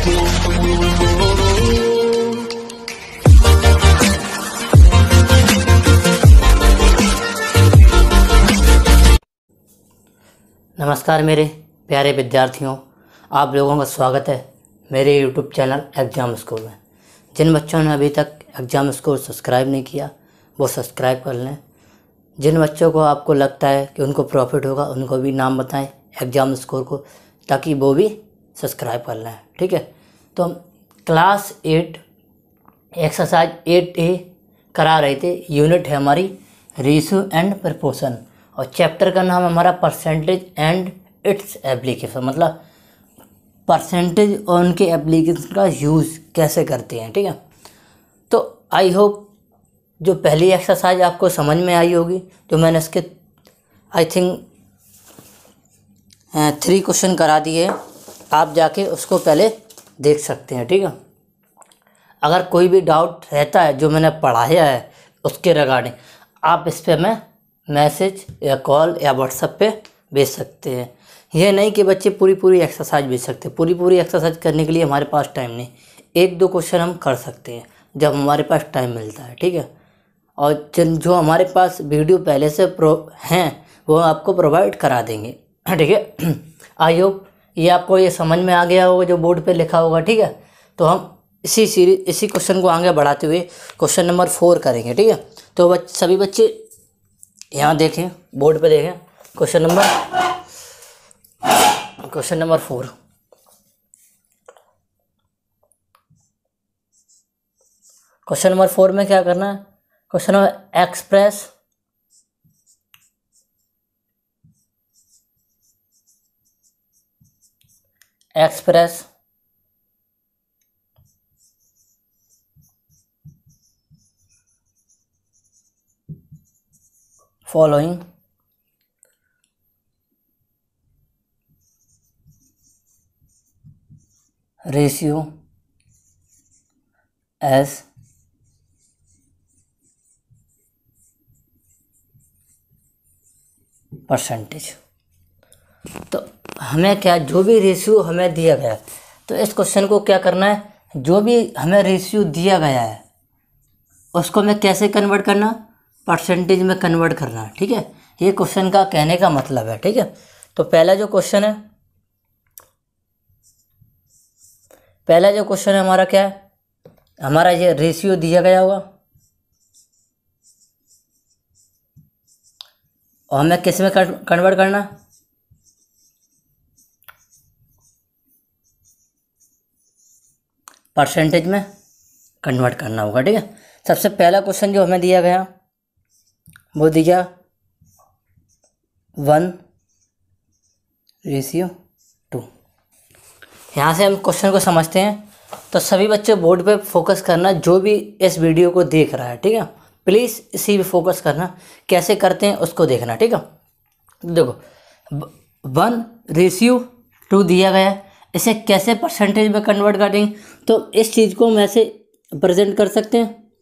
नमस्कार मेरे प्यारे विद्यार्थियों, आप लोगों का स्वागत है मेरे यूट्यूब चैनल एग्ज़ाम स्कोर में। जिन बच्चों ने अभी तक एग्ज़ाम स्कोर सब्सक्राइब नहीं किया, वो सब्सक्राइब कर लें। जिन बच्चों को आपको लगता है कि उनको प्रॉफिट होगा, उनको भी नाम बताएँ एग्ज़ाम स्कोर को, ताकि वो भी सब्सक्राइब कर लें ठीक है? तो हम class eight exercise eight A करा रहे थे। यूनिट है हमारी रेशियो एंड प्रपोर्शन और चैप्टर का नाम हमारा परसेंटेज एंड इट्स एप्लीकेशन मतलब परसेंटेज और उनके एप्लीकेशन का यूज़ कैसे करते हैं, ठीक है? तो आई होप जो पहली एक्सरसाइज आपको समझ में आई होगी, जो मैंने इसके आई थिंक थ्री क्वेश्चन करा दिए आप जाके उसको पहले देख सकते हैं, ठीक है? अगर कोई भी डाउट रहता है, जो मैंने पढ़ाया है उसके रिगार्डिंग आप इस पर मैं मैसेज या कॉल या व्हाट्सएप पे भेज सकते हैं। यह नहीं कि बच्चे पूरी पूरी एक्सरसाइज भेज सकते पूरी पूरी एक्सरसाइज करने के लिए हमारे पास टाइम नहीं। एक दो क्वेश्चन हम कर सकते हैं, जब हमारे पास टाइम मिलता है, ठीक है? और जिन, जो हमारे पास वीडियो पहले से प्रो हैं, वो आपको प्रोवाइड करा देंगे, ठीक है? आई होप ये आपको ये समझ में आ गया होगा जो बोर्ड पे लिखा होगा ठीक है? तो हम इसी सीरीज़ इसी क्वेश्चन को आगे बढ़ाते हुए क्वेश्चन नंबर फोर करेंगे ठीक है? तो बच, सभी बच्चे यहाँ देखें बोर्ड पे देखें। Question number question number four. Question number four में क्या करना है? Question number express express following ratio as percentage. तो हमें क्या, जो भी रेशियो हमें दिया गया तो इस क्वेश्चन को क्या करना है? जो भी हमें रेशियो दिया गया है, उसको हमें कैसे कन्वर्ट करना? परसेंटेज में कन्वर्ट करना, ठीक है? ये क्वेश्चन का कहने का मतलब है, ठीक है? तो पहला जो क्वेश्चन है, पहला जो क्वेश्चन है हमारा क्या है? हमारा ये रेशियो दिया गया होगा और हमें किसमें कन्वर्ट करना? परसेंटेज में कन्वर्ट करना होगा, ठीक है? सबसे पहला क्वेश्चन जो हमें दिया गया, वो दिया वन रेशियो टू। यहाँ से हम क्वेश्चन को समझते हैं। तो सभी बच्चे बोर्ड पे फोकस करना, जो भी इस वीडियो को देख रहा है, ठीक है? प्लीज़ इसी पे फोकस करना, कैसे करते हैं उसको देखना, ठीक है? देखो वन रेशियो टू दिया गया है इसे कैसे परसेंटेज में कन्वर्ट कर? देंगे तो इस चीज़ को हम ऐसे प्रेजेंट कर सकते हैं।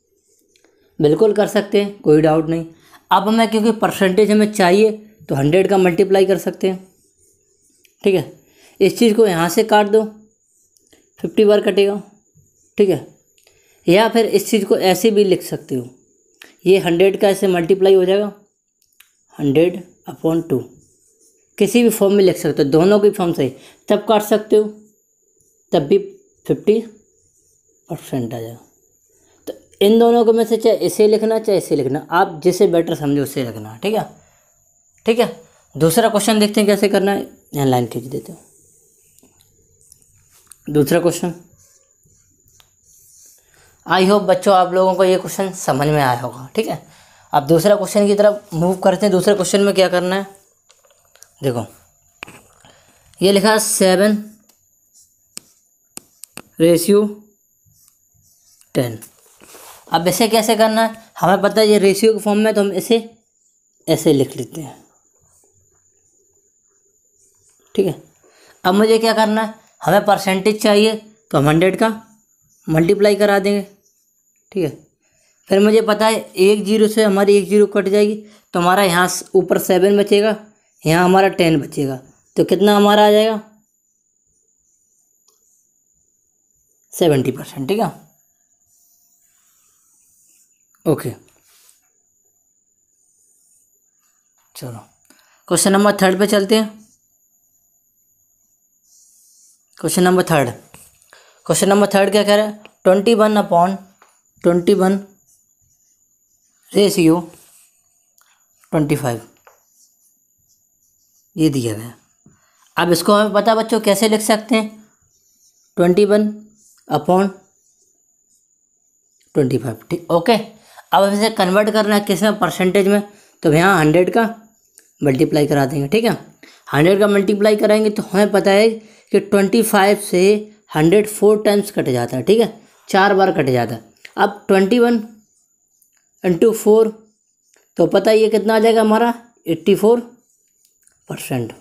बिल्कुल कर सकते हैं, कोई डाउट नहीं। अब हमें, क्योंकि परसेंटेज हमें चाहिए तो हंड्रेड का मल्टीप्लाई कर सकते हैं। ठीक है? इस चीज़ को यहाँ से काट दो। फिफ्टी बार कटेगा। ठीक है? या फिर इस चीज़ को ऐसे भी लिख सकते हो। ये हंड्रेड का ऐसे मल्टीप्लाई हो जाएगा। हंड्रेड अपॉन टू किसी भी फॉर्म में लिख सकते हो, दोनों की फॉर्म सही तब काट सकते हो, तब भी फिफ्टी परसेंट आ जाएगा। तो इन दोनों को में से चाहे इसे लिखना, चाहे इसे लिखना, आप जिसे बेटर समझो उसे लिखना, ठीक है? ठीक है? दूसरा क्वेश्चन देखते हैं कैसे करना है। यहाँ लाइन खींच देते हो। दूसरा क्वेश्चन आई होप बच्चों, आप लोगों को ये क्वेश्चन समझ में आया होगा, ठीक है? अब दूसरा क्वेश्चन की तरफ़ मूव करते हैं। दूसरे क्वेश्चन में क्या करना है? देखो। ये लिखा सेवन रेशियो टेन अब इसे कैसे करना है? हमें पता है ये रेशियो के फॉर्म में तो हम इसे, ऐसे लिख लेते हैं। ठीक है? अब मुझे क्या करना है? हमें परसेंटेज चाहिए तो हम हंड्रेड का मल्टीप्लाई करा देंगे। ठीक है? फिर मुझे पता है एक ज़ीरो से हमारी एक ज़ीरो कट जाएगी तो हमारा यहाँ ऊपर सेवन बचेगा। यहाँ हमारा टेन बचेगा। तो कितना हमारा आ जाएगा? सेवेंटी परसेंट, ठीक है? ओके। चलो। क्वेश्चन नंबर थर्ड पे चलते हैं। Question number third. Question number third क्या कह रहा है? Twenty one upon twenty one ratio twenty five. ये दिया गया। अब इसको हमें पता बच्चों कैसे लिख सकते हैं? Twenty one upon twenty five ठीक ओके अब इसे कन्वर्ट करना है किसमें? परसेंटेज में। तो यहाँ हंड्रेड का मल्टीप्लाई करा देंगे, ठीक है? हंड्रेड का मल्टीप्लाई कराएँगे तो हमें पता है कि ट्वेंटी फाइव से हंड्रेड फोर टाइम्स कट जाता है, ठीक है? चार बार कट जाता है। अब ट्वेंटी वन इंटू फोर तो पता ये कितना आ जाएगा हमारा? Eighty four percent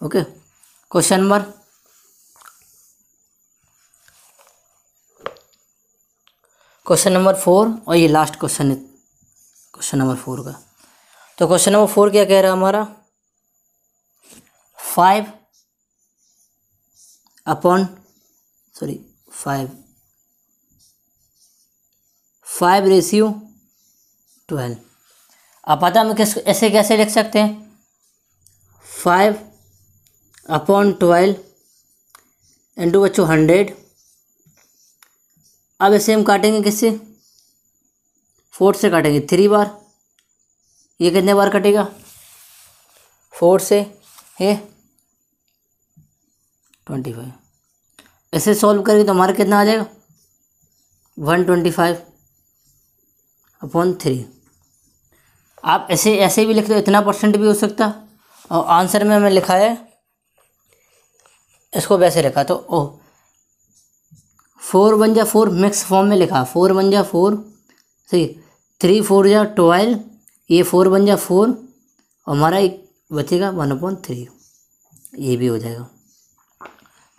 okay question number question number four और ये लास्ट क्वेश्चन है। क्वेश्चन नंबर फोर का। तो क्वेश्चन नंबर फोर क्या कह रहा है हमारा? Five upon sorry five five ratio twelve अब पता हम किस, ऐसे कैसे लिख सकते हैं? फाइव अपॉन ट्वेल्व इंटू बच्चों हंड्रेड अब ऐसे हम काटेंगे किससे? फोर से काटेंगे। थ्री बार। ये कितने बार कटेगा? फोर से, ये ट्वेंटी फाइव ऐसे सॉल्व करेंगे तो हमारा कितना आ जाएगा? One twenty five upon three आप ऐसे ऐसे भी लिख दो, इतना परसेंट भी हो सकता। और आंसर में हमें लिखा है, इसको वैसे लिखा तो ओ फोर वन जा फोर मिक्स फॉर्म में लिखा, फोर वन जा फोर, सही थ्री फोर जा ट्वेल्व ये फोर वन जा फोर और हमारा एक बचेगा वन अपॉइंट थ्री ये भी हो जाएगा।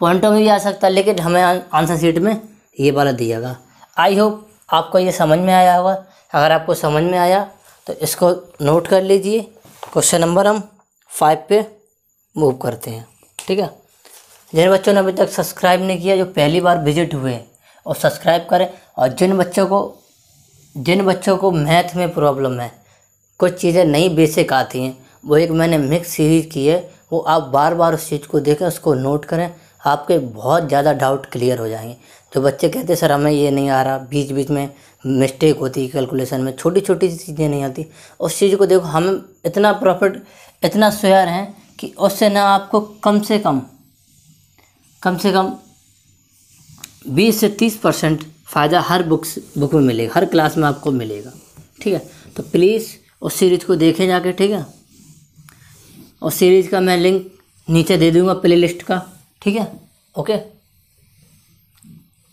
पॉइंटों में भी आ सकता है, लेकिन हमें आंसर सीट में ये वाला दिएगा आई होप आपको ये समझ में आया होगा। अगर आपको समझ में आया तो इसको नोट कर लीजिए। क्वेश्चन नंबर हम फाइव पे मूव करते हैं, ठीक है? जिन बच्चों ने अभी तक सब्सक्राइब नहीं किया, जो पहली बार विज़िट हुए हैं, और सब्सक्राइब करें। और जिन बच्चों को, जिन बच्चों को मैथ में प्रॉब्लम है, कुछ चीज़ें नई बेसिक आती हैं, वो एक मैंने मिक्स सीरीज़ की है, वो आप बार बार उस चीज़ को देखें, उसको नोट करें, आपके बहुत ज़्यादा डाउट क्लियर हो जाएँगे। जो बच्चे कहते सर, हमें ये नहीं आ रहा। बीच बीच में मिस्टेक होती है कैलकुलेशन में छोटी छोटी सी चीज़ें नहीं आती। उस चीज़ को देखो, हम इतना प्रॉफिट इतना शेयर हैं कि उससे ना आपको कम से कम कम से कम बीस से तीस परसेंट फ़ायदा हर बुक्स बुक में मिलेगा, हर क्लास में आपको मिलेगा। ठीक है? तो प्लीज़ उस सीरीज़ को देखें जाके, ठीक है? और सीरीज़ का मैं लिंक नीचे दे दूँगा प्ले लिस्ट का, ठीक है? ओके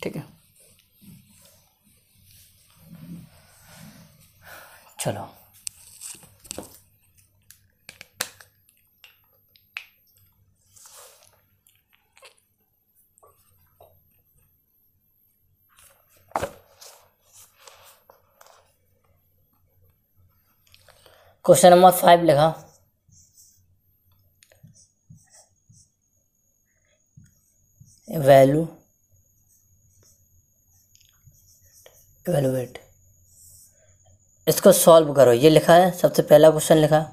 ठीक है? चलो। क्वेश्चन नंबर फाइव लिखा। वैल्यू एवेलुएट इसको सॉल्व करो। ये लिखा है, सबसे पहला क्वेश्चन लिखा।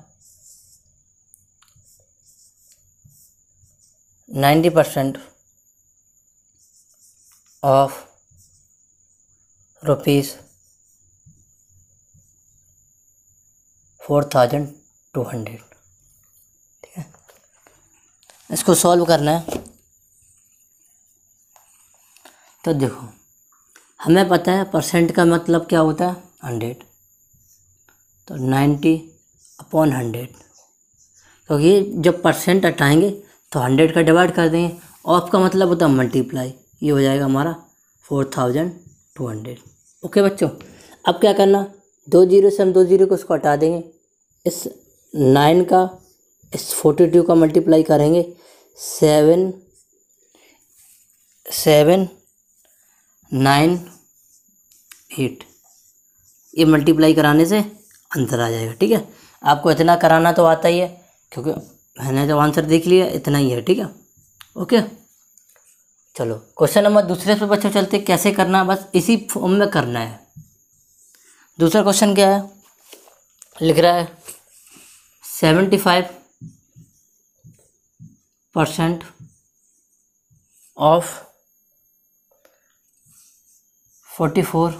Ninety percent of rupees four thousand two hundred ठीक है? इसको सॉल्व करना है। तो देखो, हमें पता है परसेंट का मतलब क्या होता है? हंड्रेड तो नाइन्टी अपॉन हंड्रेड। तो ये जब परसेंट हटाएँगे तो हंड्रेड का डिवाइड कर देंगे ऑफ़ का मतलब होता है मल्टीप्लाई। ये हो जाएगा हमारा four thousand two hundred. Okay बच्चों, अब क्या करना? दो ज़ीरो से हम दो ज़ीरो को उसको हटा देंगे। इस नाइन का, इस फोर्टी टू का मल्टीप्लाई करेंगे। Seven seven, nine, eight. ये मल्टीप्लाई कराने से अंतर आ जाएगा, ठीक है? आपको इतना कराना तो आता ही है, क्योंकि मैंने जब आंसर देख लिया, इतना ही है, ठीक है? ओके चलो क्वेश्चन नंबर दूसरे पे बच्चों चलते, कैसे करना है बस इसी फॉर्म में करना है। दूसरा क्वेश्चन क्या है? लिख रहा है seventy five percent of forty four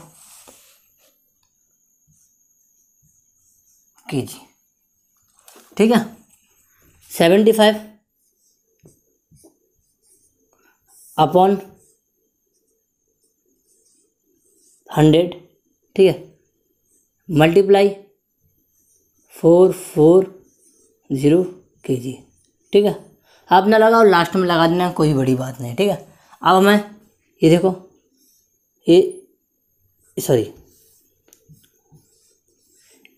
K G ठीक है? सेवेंटी फाइव अपॉन हंड्रेड, ठीक है? मल्टीप्लाई फोर फोर ज़ीरो के जी ठीक है? आप ना लगाओ, लास्ट में लगा देना, कोई बड़ी बात नहीं, ठीक है? अब मैं ये देखो, ये, सॉरी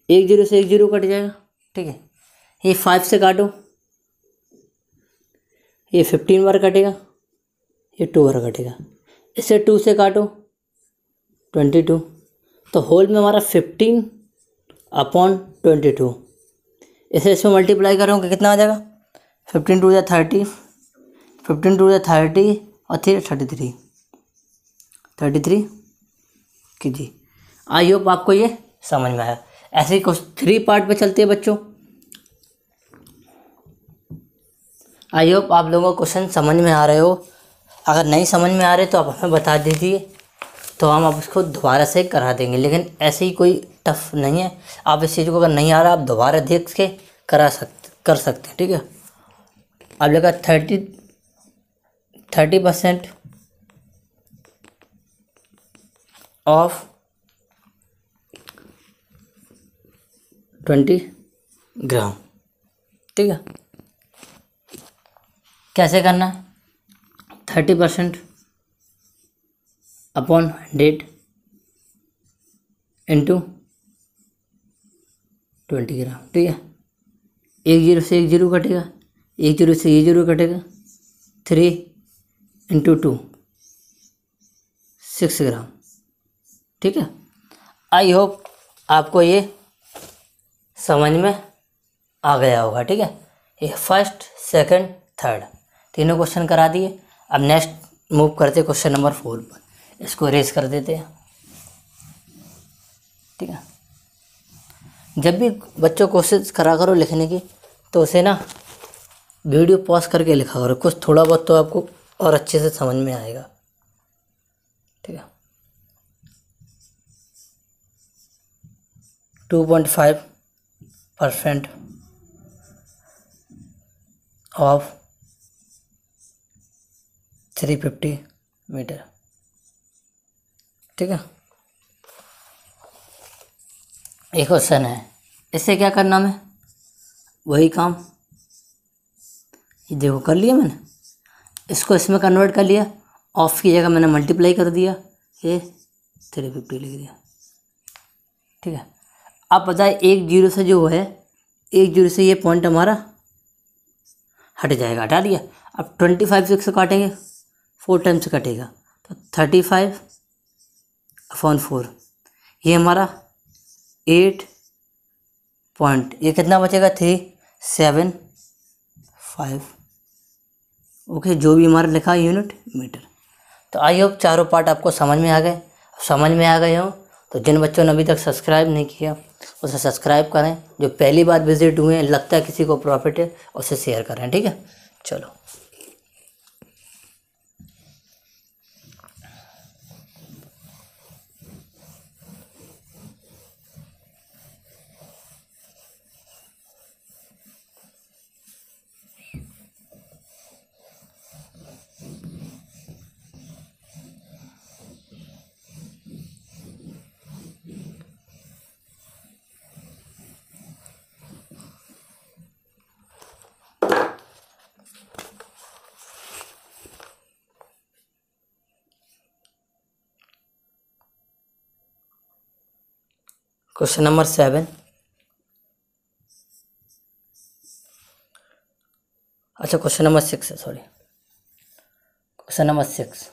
एक ज़ीरो से एक ज़ीरो कट जाएगा, ठीक है? ये फाइव से काटो। ये फिफ्टीन बार कटेगा, ये टू बार कटेगा। इसे टू से काटो ट्वेंटी टू तो होल में हमारा फिफ्टीन अपॉन ट्वेंटी टू इसे इसमें मल्टीप्लाई करोगे, कितना आ जाएगा? फिफ्टीन टू या थर्टी फिफ्टीन टू या थर्टी और three thirty three thirty three K G. I hope आपको ये समझ में आया। ऐसे ही कुछ थ्री पार्ट पे चलते हैं बच्चों। आई होप आप लोगों को क्वेश्चन समझ में आ रहे हो। अगर नहीं समझ में आ रहे तो आप हमें बता दीजिए। तो हम आप उसको दोबारा से करा देंगे। लेकिन ऐसे ही कोई टफ नहीं है। आप इस चीज़ को अगर नहीं आ रहा, आप दोबारा देख के करा सकते कर सकते हैं, ठीक है? अब लगा thirty thirty percent of twenty gram. ठीक है। कैसे करना है? Thirty percent upon hundred into twenty gram ठीक है। एक ज़ीरो से एक ज़ीरो कटेगा एक ज़ीरो से ये ज़ीरो कटेगा three into two six gram ठीक है। आई होप आपको ये समझ में आ गया होगा, ठीक है? ये फ़र्स्ट सेकंड थर्ड तीनों क्वेश्चन करा दिए। अब नेक्स्ट मूव करते क्वेश्चन नंबर फोर पर। इसको रेस कर देते हैं। ठीक है? जब भी बच्चों कोशिश करा करो लिखने की तो उसे ना वीडियो पॉज करके लिखा करो। कुछ थोड़ा बहुत तो आपको और अच्छे से समझ में आएगा। ठीक है? Two point five percent of three fifty metre. ठीक है? एक क्वेश्चन है। इससे क्या करना मैं? वही काम। ये देखो, कर लिया मैंने। इसको इसमें कन्वर्ट कर लिया। ऑफ़ की जगह मैंने मल्टीप्लाई कर दिया। ये थ्री फिफ्टी लिख दिया। ठीक है? अब बताए एक ज़ीरो से जो है, एक ज़ीरो से ये पॉइंट हमारा हट जाएगा, हटा दिया। अब ट्वेंटी फाइव सिक्स काटेंगे फोर टाइम्स कटेगा। तो थर्टी फाइव अपॉन फोर ये हमारा एट पॉइंट ये कितना बचेगा? थ्री सेवन फाइव ओके जो भी हमारा लिखा है यूनिट मीटर तो आई होप चारों पार्ट आपको समझ में आ गए। समझ में आ गए हो तो जिन बच्चों ने अभी तक सब्सक्राइब नहीं किया उसे सब्सक्राइब करें। जो पहली बार विज़िट हुए हैं, लगता है किसी को प्रॉफिट है, उसे शेयर करें, ठीक है? चलो। Question number seven. अच्छा क्वेश्चन नंबर सिक्स है sorry question number six.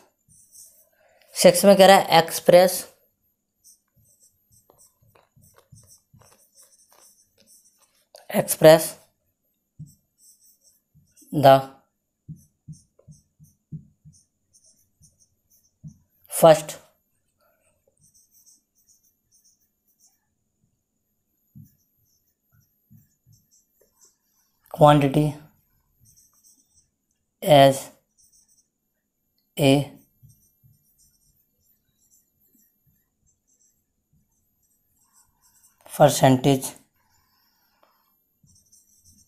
Six में कह रहा है express express the first quantity as a percentage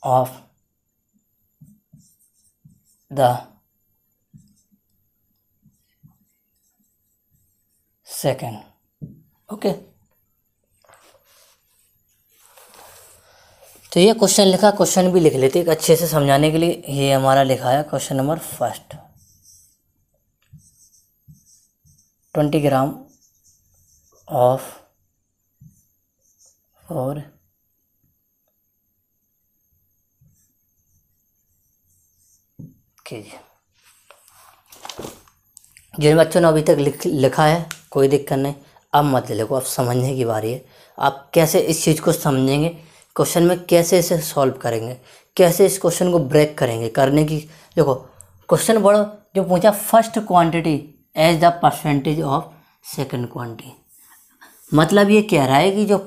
of the second. Okay तो ये क्वेश्चन लिखा क्वेश्चन भी लिख लेते एक अच्छे से समझाने के लिए ये हमारा लिखा है question number first twenty gram of और जिन बच्चों ने अभी तक लिख, लिखा है, कोई दिक्कत नहीं। अब मत लिखो, अब समझने की बारी है। आप कैसे इस चीज़ को समझेंगे? क्वेश्चन में कैसे इसे सॉल्व करेंगे? कैसे इस क्वेश्चन को ब्रेक करेंगे? करने की, देखो, क्वेश्चन बड़ा, जो पूछा first quantity as the percentage of second quantity मतलब ये कह रहा है कि जो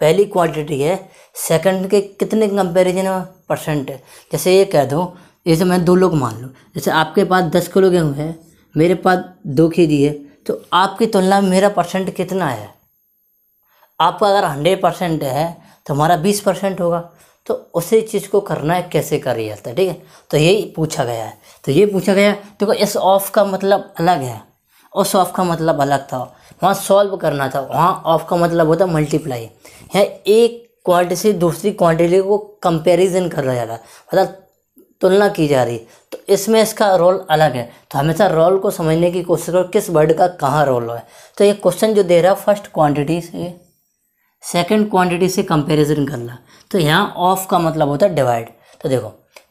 पहली क्वांटिटी है सेकंड के कितने कंपेरिजन में परसेंट है? जैसे ये कह दूँ जैसे मैं दो लोग मान लूँ। जैसे आपके पास दस किलो गेहूँ है, मेरे पास दो के जी है तो आपकी तुलना में मेरा परसेंट कितना है? आपका अगर हंड्रेड परसेंट है तो हमारा बीस परसेंट होगा। तो उसी चीज़ को करना है, कैसे करी जाता है ठीक है? तो यही पूछा गया है। तो ये पूछा गया देखो, इस ऑफ़ का मतलब अलग है। उस ऑफ़ का मतलब अलग था। वहाँ सॉल्व करना था। वहाँ ऑफ़ का मतलब होता है मल्टीप्लाई है, एक क्वांटिटी से दूसरी क्वांटिटी को कंपैरिजन कर रहा जा मतलब तुलना की जा रही। तो इसमें इसका रोल अलग है। तो हमेशा रोल को समझने की कोशिश करो, किस वर्ड का कहाँ रोल है। तो ये क्वेश्चन जो दे रहा है फ़र्स्ट क्वांटिटी से सेकंड क्वांटिटी से कंपैरिजन करना। तो यहाँ ऑफ़ का मतलब होता है डिवाइड तो देखो,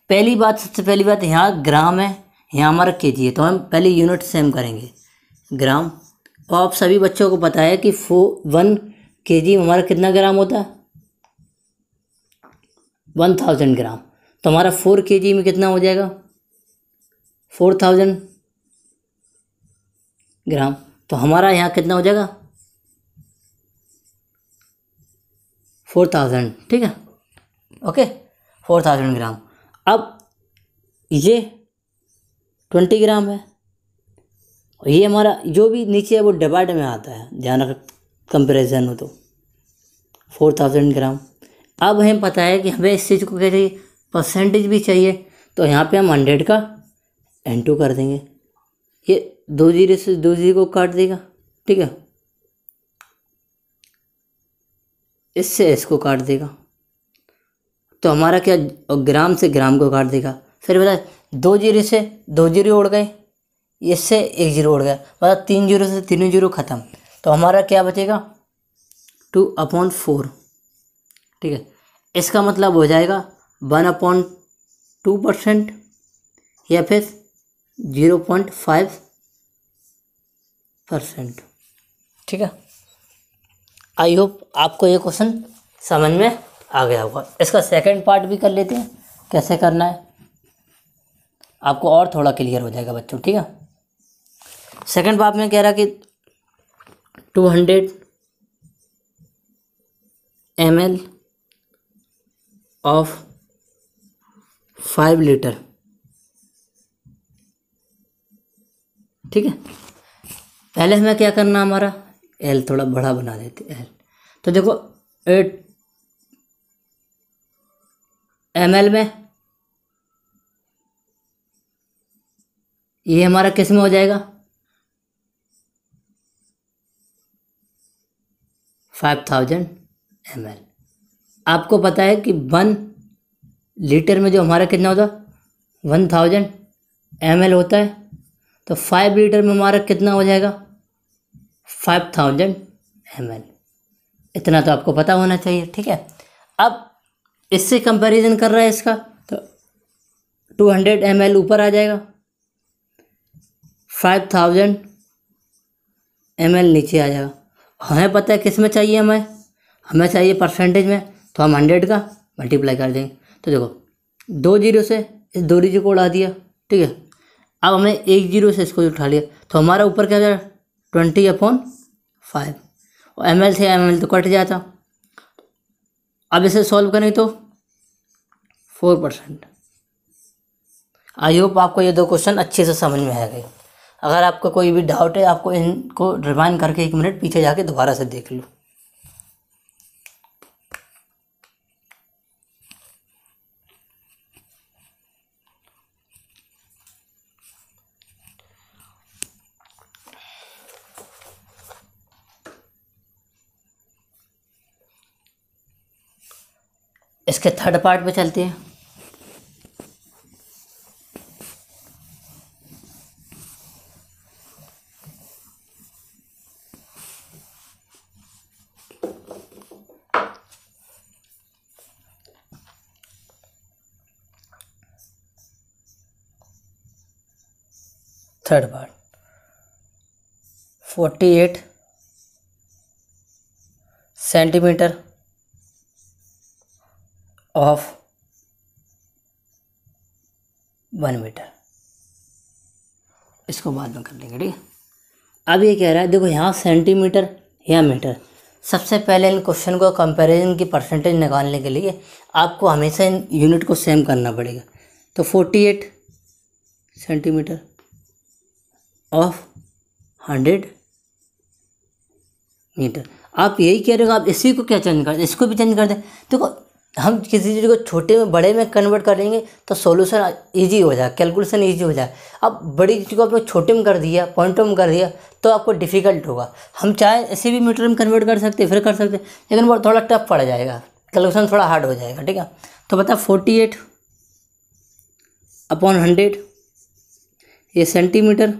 पहली बात, सबसे पहली बात, यहाँ ग्राम है, यहाँ हमारा के जी है तो हम पहले यूनिट सेम करेंगे। ग्राम तो आप सभी बच्चों को पता है कि फो वन के जी हमारा कितना ग्राम होता है? वन थाउज़ेंड ग्राम तो हमारा फोर के जी में कितना हो जाएगा? फोर थाउज़ेंड ग्राम तो हमारा यहाँ कितना हो जाएगा? फोर थाउज़ेंड, ठीक है? Okay four thousand gram. अब ये ट्वेंटी ग्राम है। ये हमारा, जो भी नीचे है, वो डिवाइड में आता है। ध्यान रख कंपेरिजन हो तो। Four thousand gram. अब हमें पता है कि हमें इस चीज़ को क्या चाहिए परसेंटेज भी चाहिए तो यहाँ पे हम हंड्रेड का एन टू कर देंगे। ये दो ज़ीरो से दो ज़ीरो को काट देगा, ठीक है? इससे इसको काट देगा। तो हमारा क्या ग्राम से ग्राम को काट देगा? फिर बता दो ज़ीरो से दो ज़ीरो उड़ गए। इससे एक ज़ीरो उड़ गया। मतलब तीन ज़ीरो से तीनों ज़ीरो ख़त्म। तो हमारा क्या बचेगा? Two upon four. ठीक है? इसका मतलब हो जाएगा वन अपॉन टू परसेंट या फिर ज़ीरो पॉइंट फाइव परसेंट। ठीक है? आई होप आपको ये क्वेश्चन समझ में आ गया होगा। इसका सेकंड पार्ट भी कर लेते हैं। कैसे करना है? आपको और थोड़ा क्लियर हो जाएगा बच्चों, ठीक है? सेकंड पार्ट में कह रहा कि two hundred M L of five litre ठीक है? पहले हमें क्या करना हमारा? एल थोड़ा बड़ा बना देते, एल। तो देखो, एट एम एल में ये हमारा किसमें हो जाएगा? Five thousand M L. आपको पता है कि वन लीटर में जो हमारा कितना होता? वन थाउज़ेंड एम एल होता है। तो फाइव लीटर में हमारा कितना हो जाएगा? फाइव थाउज़ेंड एम एल इतना तो आपको पता होना चाहिए, ठीक है? अब इससे कंपैरिजन कर रहा है इसका तो टू हंड्रेड एम एल ऊपर आ जाएगा। फाइव थाउज़ेंड एम एल नीचे आ जाएगा। हमें पता है किसमें चाहिए हमें? हमें चाहिए परसेंटेज में तो हम हंड्रेड का मल्टीप्लाई कर देंगे। तो देखो, दो ज़ीरो से इस दो ज़ीरो को उड़ा दिया, ठीक है? अब हमने एक ज़ीरो से इसको उठा लिया तो हमारा ऊपर क्या जाएगा ट्वेंटी अपॉन फाइव। और एम एल थे एम एल तो कट जाता। अब इसे सॉल्व करें तो फोर परसेंट आई होप आपको ये दो क्वेश्चन अच्छे से समझ में आ गए। अगर आपका कोई भी डाउट है, आपको इनको रिमाइंड करके एक मिनट पीछे जाके दोबारा से देख लो। इसके थर्ड पार्ट पे चलते हैं। Third part forty eight centimetre of one metre इसको बाद में कर लेंगे, ठीक अब ये कह रहा है, देखो यहाँ सेंटीमीटर या मीटर सबसे पहले इन क्वेश्चन को कंपैरिजन की परसेंटेज निकालने के लिए आपको हमेशा इन यूनिट को सेम करना पड़ेगा। तो forty eight centimetre of hundred metre आप यही कह रहे हो, आप इसी को क्या चेंज कर दें इसको भी चेंज कर दें। देखो हम किसी चीज़ को छोटे में, बड़े में कन्वर्ट करेंगे तो सॉल्यूशन इजी हो जाए कैलकुलेशन इजी हो जाए। अब बड़ी चीज़ को आपने छोटे में कर दिया पॉइंटों में कर दिया तो आपको डिफ़िकल्ट होगा। हम चाहे ऐसे भी मीटर में कन्वर्ट कर सकते, फिर कर सकते, लेकिन वो थोड़ा टफ पड़ जाएगा। कैलकुलेशन थोड़ा हार्ड हो जाएगा, ठीक है? तो बता फोर्टी एट अपॉन हंड्रेड ये सेंटीमीटर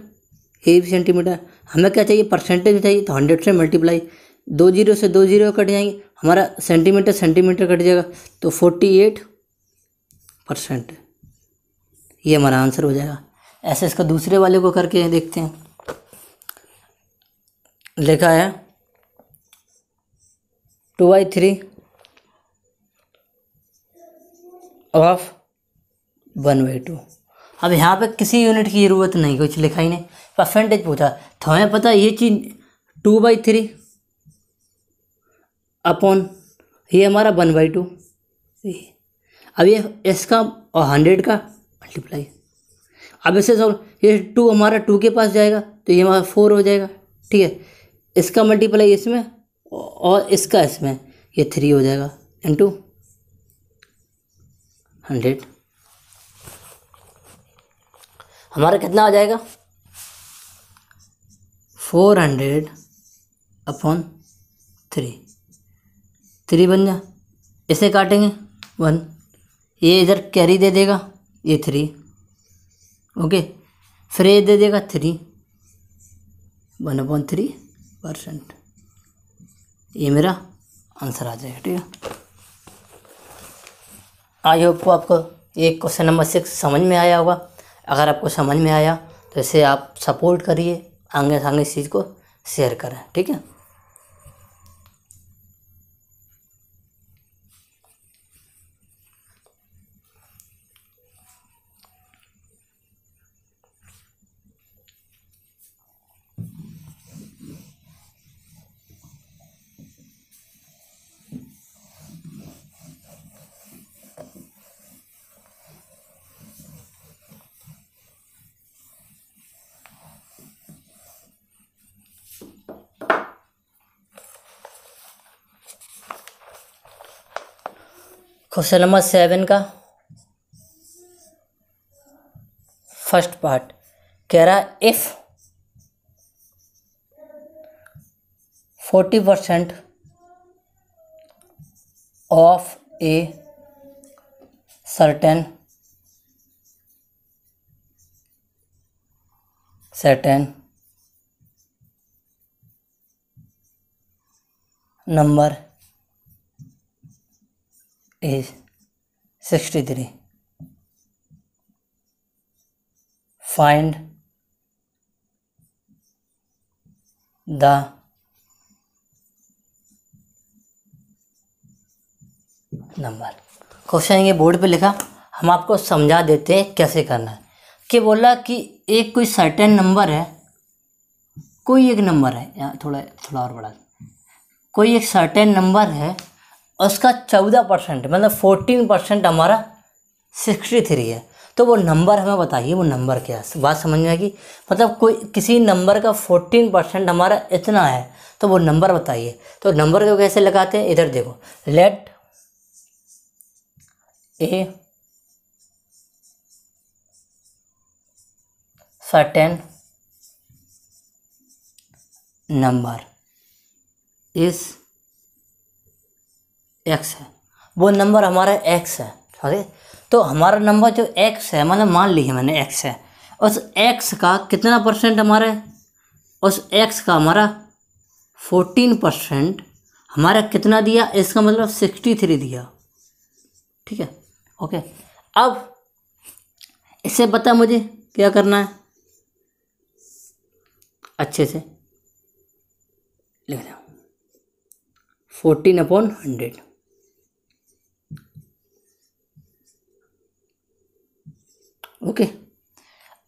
ये भी सेंटीमीटर हमें क्या चाहिए? परसेंटेज चाहिए तो हंड्रेड से मल्टीप्लाई दो ज़ीरो से दो ज़ीरो कट जाएँगे। हमारा सेंटीमीटर सेंटीमीटर कट जाएगा तो फोर्टी एट परसेंट। ये हमारा आंसर हो जाएगा। ऐसे इसका दूसरे वाले को करके देखते हैं। लिखा है, two by three of one by two. अब यहाँ पे किसी यूनिट की ज़रूरत नहीं, कुछ लिखा ही नहीं। परसेंटेज पूछा तो हमें पता ये चीज़ टू बाई थ्री अपॉन ये हमारा वन बाई टू अब ये इसका और हंड्रेड का मल्टीप्लाई अब इसे सॉल्व ये टू हमारा टू के पास जाएगा तो ये हमारा फोर हो जाएगा, ठीक है? इसका मल्टीप्लाई इसमें और इसका इसमें, ये थ्री हो जाएगा इंटू हंड्रेड हमारा कितना आ जाएगा? Four hundred upon three three बन जा। इसे काटेंगे। वन। ये इधर कैरी दे देगा। ये थ्री ओके फिर ये दे देगा three one upon three percent ये मेरा आंसर आ जाएगा, ठीक है? आई होप को आपको एक क्वेश्चन नंबर सिक्स समझ में आया होगा। अगर आपको समझ में आया तो इसे आप सपोर्ट करिए। आगे आगे इस चीज़ को शेयर करें, ठीक है? क्वेश्चन नंबर सेवन का फ़र्स्ट पार्ट कह रहा if forty percent of a certain certain number is 63. Find the number question ये बोर्ड पे लिखा, हम आपको समझा देते हैं कैसे करना है। कि बोला कि एक कोई सर्टेन नंबर है, कोई एक नंबर है यहाँ थोड़ा थोड़ा और बड़ा। कोई एक सर्टेन नंबर है उसका चौदह परसेंट मतलब फोर्टीन परसेंट हमारा सिक्सटी थ्री है। तो वो नंबर हमें बताइए, वो नंबर क्या है? बात समझ में आएगी? मतलब कोई, किसी नंबर का फोर्टीन परसेंट हमारा इतना है तो वो नंबर बताइए। तो नंबर को कैसे लगाते हैं? इधर देखो। Let a certain number is X है। वो नंबर हमारा एक्स है है? तो हमारा नंबर जो एक्स है मतलब मान लीजिए मैंने एक्स है। उस एक्स का कितना परसेंट हमारा? उस एक्स का हमारा फोर्टीन परसेंट हमारा कितना दिया? इसका मतलब सिक्सटी थ्री दिया। ठीक है? ओके अब इसे बता मुझे क्या करना है? अच्छे से लिख लें फोर्टीन अपॉन हंड्रेड ओके।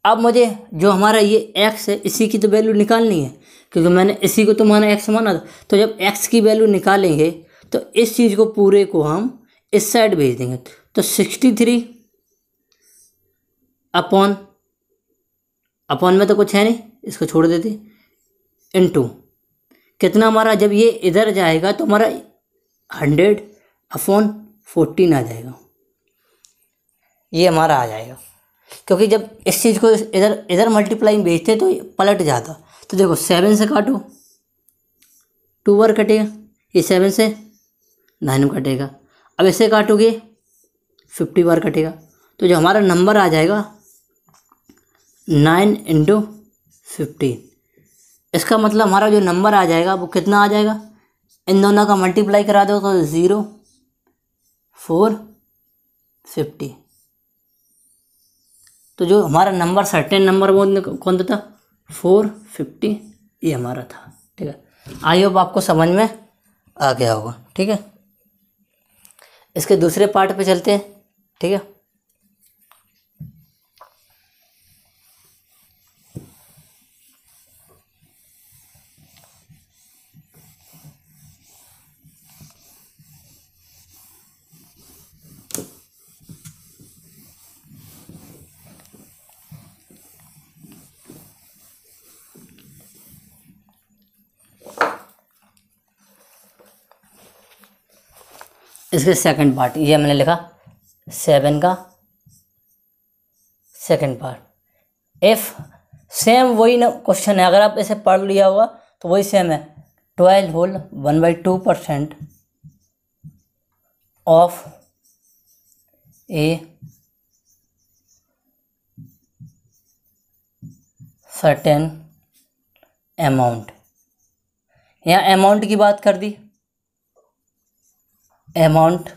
अब मुझे जो हमारा ये एक्स है, इसी की तो वैल्यू निकालनी है, क्योंकि मैंने इसी को तो माना एक्स माना था। तो जब एक्स की वैल्यू निकालेंगे तो इस चीज़ को पूरे को हम इस साइड भेज देंगे। तो सिक्सटी थ्री अपॉन अपॉन में तो कुछ है नहीं, इसको छोड़ देते। इन टू कितना हमारा जब ये इधर जाएगा तो हमारा हंड्रेड अपॉन फोर्टीन आ जाएगा। ये हमारा आ जाएगा। क्योंकि जब इस चीज़ को इधर इधर मल्टीप्लाई में भेजते तो पलट जाता। तो देखो सेवन से काटो। टू बार कटेगा। ये सेवन से नाइन कटेगा। अब इसे काटोगे फिफ्टी बार कटेगा। तो जो हमारा नंबर आ जाएगा नाइन इंटू फिफ्टीन इसका मतलब हमारा जो नंबर आ जाएगा, वो कितना आ जाएगा? इन दोनों का मल्टीप्लाई करा दो तो ज़ीरो फोर फिफ्टी तो जो हमारा नंबर सर्टेन नंबर वो कौन सा था फोर फिफ्टी ये हमारा था, ठीक है? आई होप आपको समझ में आ गया होगा, ठीक है? इसके दूसरे पार्ट पे चलते हैं, ठीक है? इसके सेकंड पार्ट ये मैंने लिखा सेवन का सेकंड पार्ट इफ़ सेम वही ना क्वेश्चन है, अगर आप इसे पढ़ लिया होगा तो वही सेम है. Twelve whole one by two percent of a certain amount यहाँ अमाउंट की बात कर दी. Amount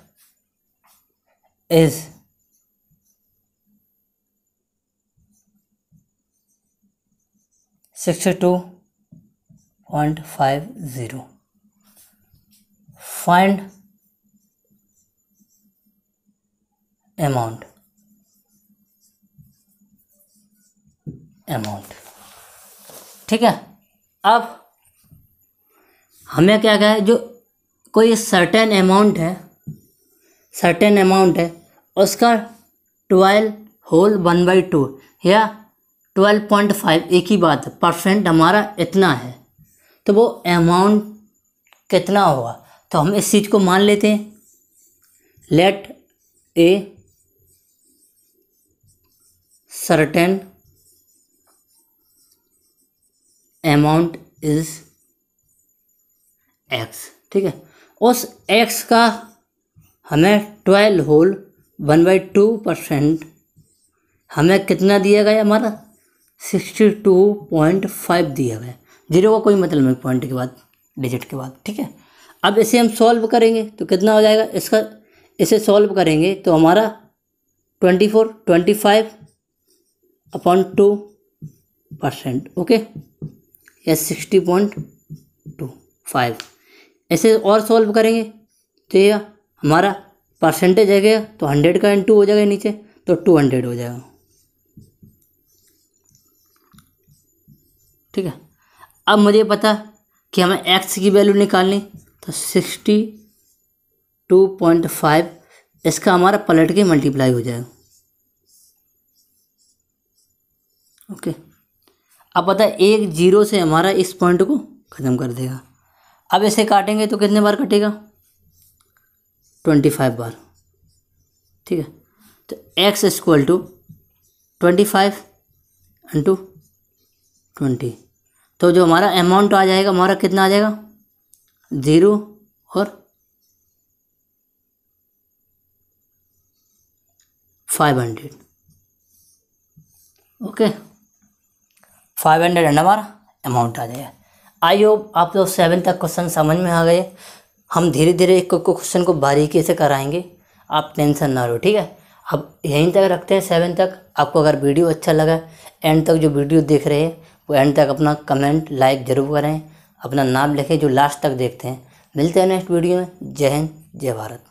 is sixty two point five zero. Find amount amount ठीक है अब हमें क्या क्या है जो कोई सर्टेन अमाउंट है सर्टेन अमाउंट है, उसका twelve whole one by two या ट्वेल्व पॉइंट फाइव एक ही बात है परसेंट हमारा इतना है। तो वो अमाउंट कितना होगा? तो हम इस चीज़ को मान लेते हैं। Let a certain amount is X ठीक है? उस एक्स का हमें twelve whole one by two percent हमें कितना दिया गया हमारा? सिक्सटी टू पॉइंट फाइव दिया गया। ज़ीरो का कोई मतलब नहीं पॉइंट के बाद डिजिट के बाद, ठीक है? अब इसे हम सॉल्व करेंगे तो कितना हो जाएगा? इसका, इसे सॉल्व करेंगे तो हमारा twenty four twenty five upon two percent okay या सिक्सटी पॉइंट टू फाइव ऐसे और सॉल्व करेंगे। तो ये हमारा परसेंटेज है गया तो हंड्रेड का इंटू हो जाएगा नीचे तो टू हंड्रेड हो जाएगा। ठीक है? अब मुझे पता कि हमें एक्स की वैल्यू निकालनी तो सिक्सटी टू पॉइंट फाइव इसका हमारा पलट के मल्टीप्लाई हो जाएगा। ओके अब पता एक ज़ीरो से हमारा इस पॉइंट को ख़त्म कर देगा। अब इसे काटेंगे तो कितने बार कटेगा? ट्वेंटी फाइव बार। ठीक है? तो X equal to twenty five into twenty तो जो हमारा अमाउंट आ जाएगा, हमारा कितना आ जाएगा? ज़ीरो और five hundred okay five hundred and हमारा अमाउंट आ जाएगा। आई होप आप लोग सेवन तक क्वेश्चन समझ में आ गए। हम धीरे धीरे एक क्वेश्चन को बारीकी से कराएँगे। आप टेंशन ना लो, ठीक है? अब यहीं तक रखते हैं सेवन तक। आपको अगर वीडियो अच्छा लगा एंड तक जो वीडियो देख रहे हैं, वो एंड तक अपना कमेंट लाइक ज़रूर करें। अपना नाम लिखें, जो लास्ट तक देखते हैं। मिलते हैं नेक्स्ट वीडियो में। जय हिंद, जय भारत।